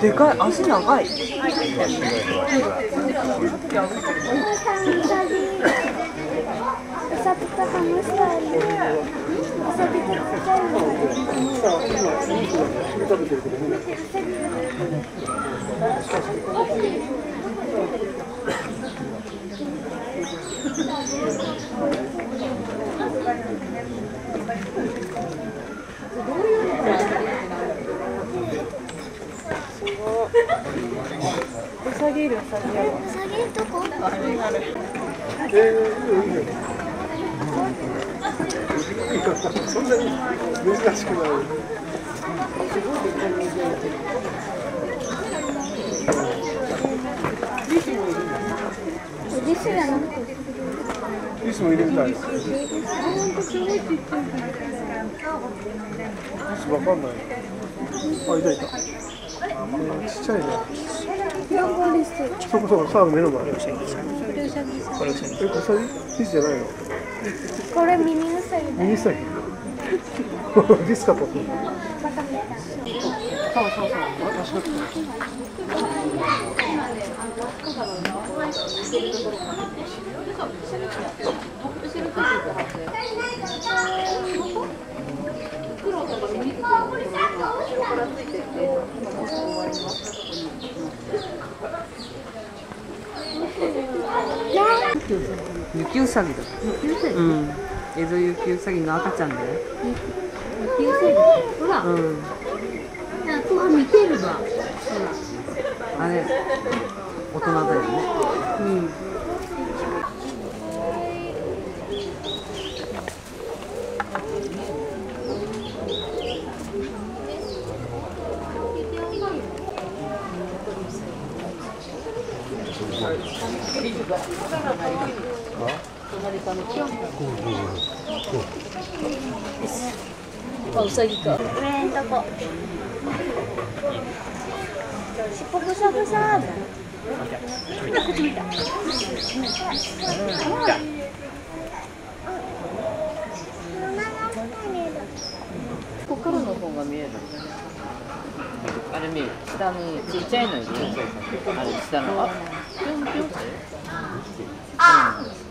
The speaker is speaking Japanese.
でかい。足長い。ウサギとハムスターいるウサギとちっちゃいのウサギいるウサギやろウサギどこそんなに珍しくない。リスじゃなくてリスもいるみたい。わかんない。あ、いたいた。ちっちゃいね。そこそこサーブ目の前。これウサギウサギリスじゃないのこれミニウサギミニウサギ。リスかと。バカみたいそうそうそう雪ウサギだ。うん。エゾユキウサギの赤ちゃんだよ。ほら、うん。ここ見てるわ。あれ。大人だよあ、うさぎか。ここ。こからの方が見えるれ見る下にちっちゃいのいるあれ下のあピョンピョンってうん